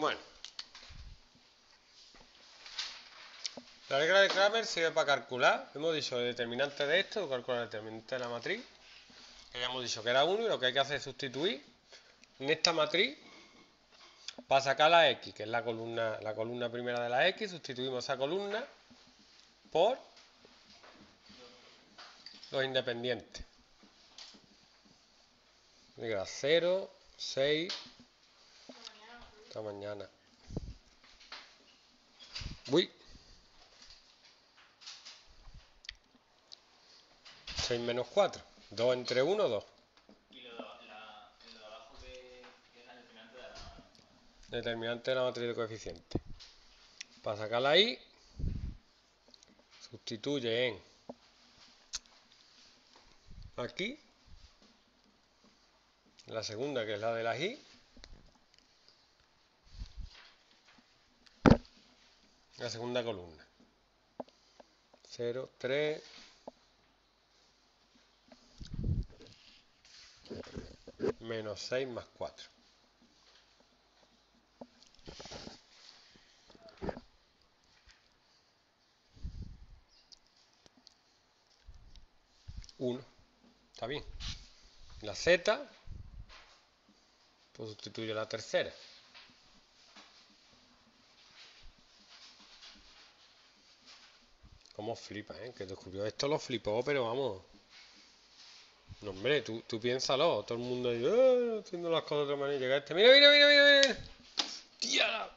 Bueno. La regla de Kramer sirve para calcular. Hemos dicho el determinante de esto, calcular el determinante de la matriz. Que ya hemos dicho que era 1 y lo que hay que hacer es sustituir en esta matriz para sacar la X, que es la columna, la columna primera de la X, sustituimos esa columna por los independientes. Diga 0, 6, hasta mañana. Uy. 6 menos 4. 2 entre 1, 2. Y lo de, la, lo de abajo que, que es el determinante de la... Determinante de la matriz de coeficientes. Para sacarla ahí, sustituye en aquí, la segunda que es la de la i, la segunda columna. 0, 3, menos 6 más 4. Uno. Está bien. La Z, pues sustituye la tercera. Cómo flipa, ¿eh? Que descubrió esto lo flipó, pero vamos. No, hombre, tú, tú piénsalo. Todo el mundo ahí, "Eh, haciendo las cosas de otra manera. Llega este. Mira, mira, mira, mira. mira. Tía,